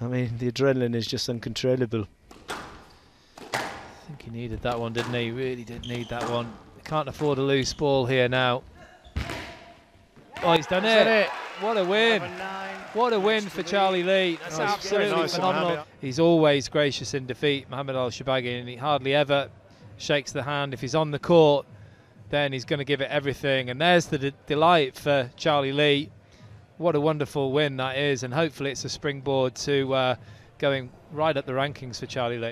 I mean, the adrenaline is just uncontrollable. I think he needed that one, didn't he? Really did need that one. Can't afford a loose ball here now. Oh, he's done it. it. What a win. What a win for Charlie Lee. That's Nice. absolutely nice phenomenal. He's always gracious in defeat, Mohamed ElShorbagy, and he hardly ever shakes the hand. If he's on the court, then he's going to give it everything. And there's the de- delight for Charlie Lee. What a wonderful win that is, and hopefully it's a springboard to uh, going right up the rankings for Charlie Lee.